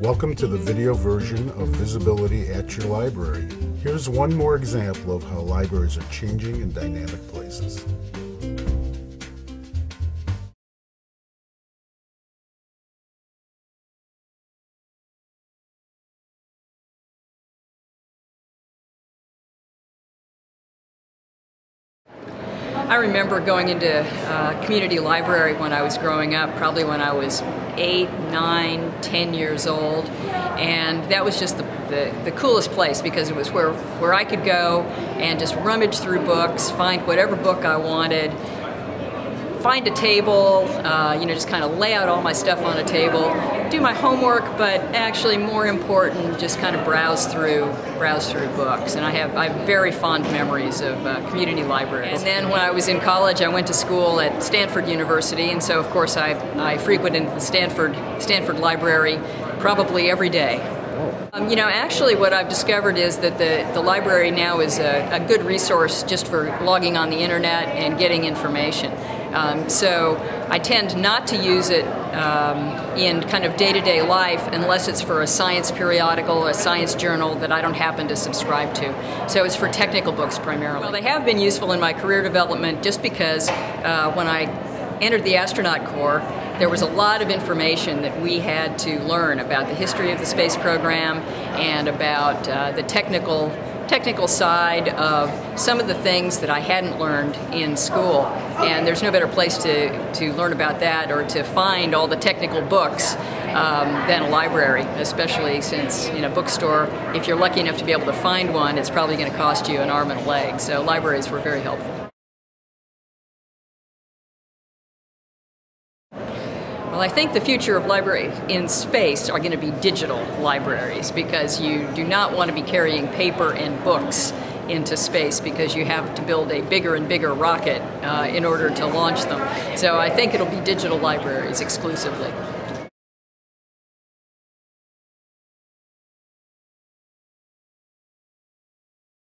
Welcome to the video version of Visibility at Your Library. Here's one more example of how libraries are changing in dynamic places. I remember going into uh, community library when I was growing up, probably when I was eight, nine, ten years old, and that was just the, the, the, coolest place because it was where, where I could go and just rummage through books, find whatever book I wanted, find a table, uh, you know, just kind of lay out all my stuff on a table, do my homework, but actually more important, just kind of browse through, browse through books. And I have, I have very fond memories of uh, community libraries. And then when I was in college, I went to school at Stanford University, and so of course I, I frequented the Stanford, Stanford Library probably every day. Um, you know, actually, what I've discovered is that the, the library now is a, a good resource just for logging on the internet and getting information. Um, so I tend not to use it um, in kind of day-to-day -day life unless it's for a science periodical, a science journal that I don't happen to subscribe to. So it's for technical books primarily. Well, they have been useful in my career development just because uh, when I entered the astronaut corps, there was a lot of information that we had to learn about the history of the space program and about uh, the technical technical side of some of the things that I hadn't learned in school. And there's no better place to, to learn about that or to find all the technical books um, than a library, especially since in a bookstore, if you're lucky enough to be able to find one, it's probably going to cost you an arm and a leg. So libraries were very helpful. Well, I think the future of libraries in space are going to be digital libraries because you do not want to be carrying paper and books into space because you have to build a bigger and bigger rocket uh, in order to launch them. So I think it'll be digital libraries exclusively.